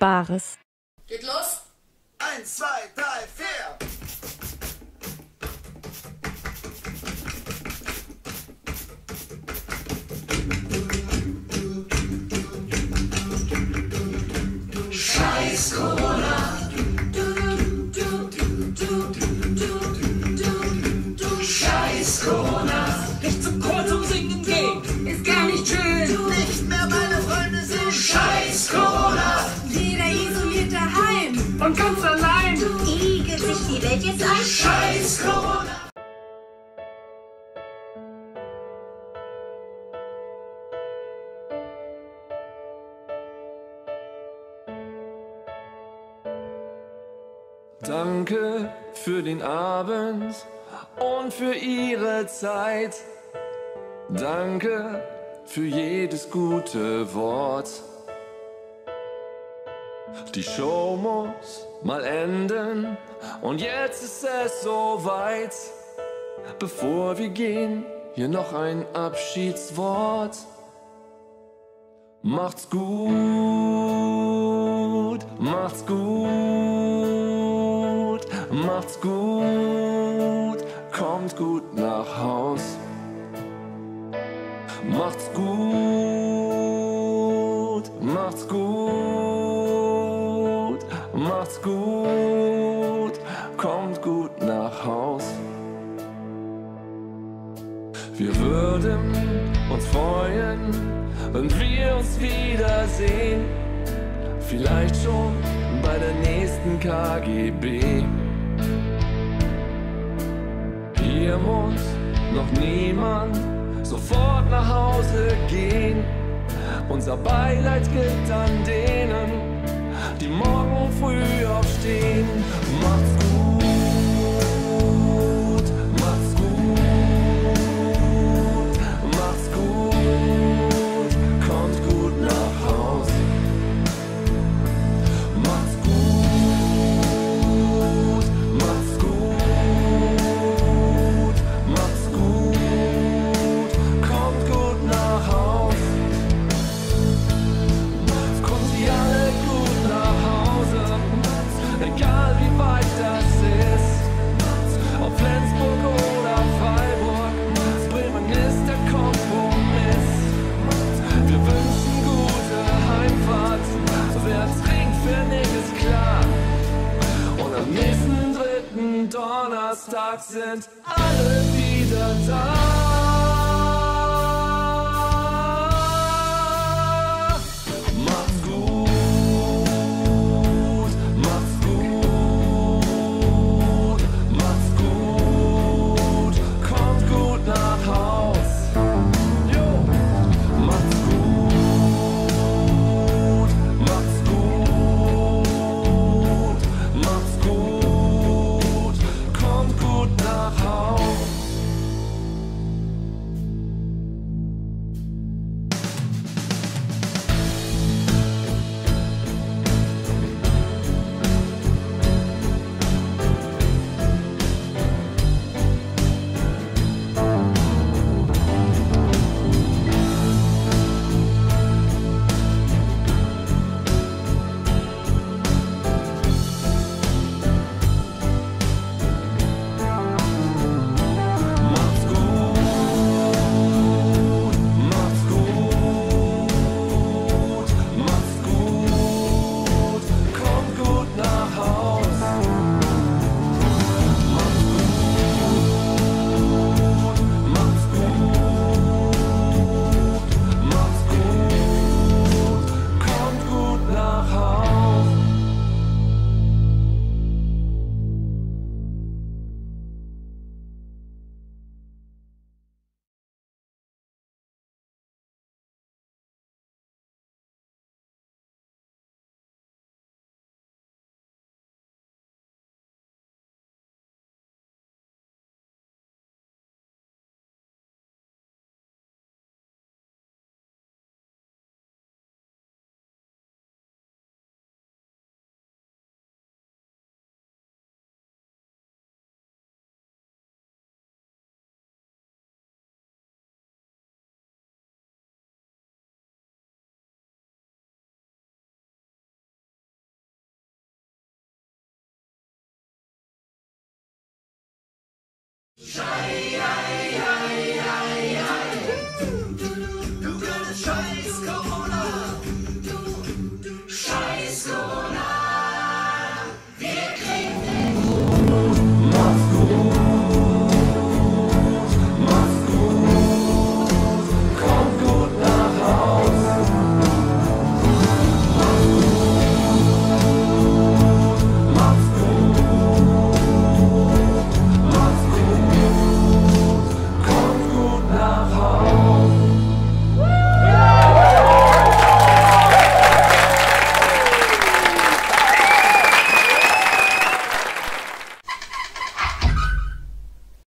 Unvereinbares. Geht los? Eins, zwei, drei, vier. Scheiß Corona. Welt jetzt ein. Scheiß Corona. Danke für den Abend und für Ihre Zeit. Danke für jedes gute Wort. Die Show muss mal enden und jetzt ist es soweit. Bevor wir gehen, hier noch ein Abschiedswort. Macht's gut, macht's gut, macht's gut, kommt gut nach Haus. Macht's gut, macht's gut, macht's gut, kommt gut nach Haus. Wir würden uns freuen, wenn wir uns wiedersehen. Vielleicht schon bei der nächsten KGB. Hier muss noch niemand sofort nach Hause gehen. Unser Beileid gilt an denen, die morgen früh aufstehen. Macht's gut, Donnerstag sind alle wieder da.